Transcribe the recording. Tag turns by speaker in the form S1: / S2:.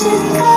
S1: 健康